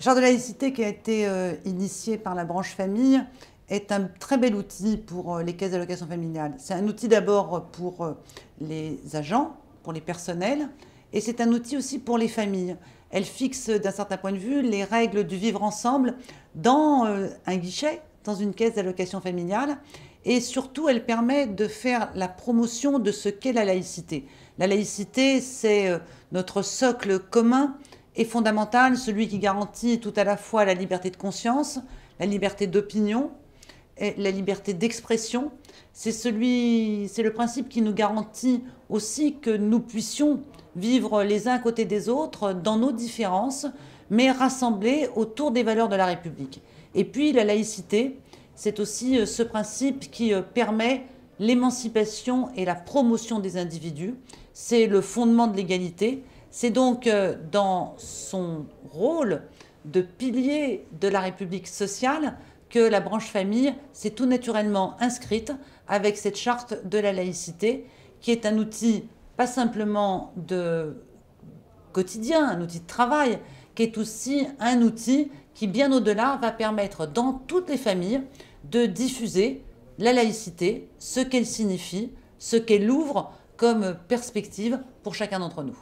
charte de laïcité qui a été euh, initiée par la branche famille est un très bel outil pour euh, les caisses d'allocation familiale. C'est un outil d'abord pour euh, les agents, pour les personnels, et c'est un outil aussi pour les familles. Elle fixe d'un certain point de vue les règles du vivre ensemble dans un guichet, dans une caisse d'allocation familiale, et surtout elle permet de faire la promotion de ce qu'est la laïcité. La laïcité, c'est notre socle commun est fondamental, celui qui garantit tout à la fois la liberté de conscience, la liberté d'opinion, la liberté d'expression. C'est celui, c'est le principe qui nous garantit aussi que nous puissions vivre les uns à côté des autres dans nos différences, mais rassemblés autour des valeurs de la République. Et puis la laïcité, c'est aussi euh, ce principe qui euh, permet l'émancipation et la promotion des individus. C'est le fondement de l'égalité. C'est donc euh, dans son rôle de pilier de la République sociale que la branche famille s'est tout naturellement inscrite avec cette charte de la laïcité, qui est un outil pas simplement de quotidien, un outil de travail, qui est aussi un outil qui, bien au-delà, va permettre dans toutes les familles de diffuser la laïcité, ce qu'elle signifie, ce qu'elle ouvre comme perspective pour chacun d'entre nous.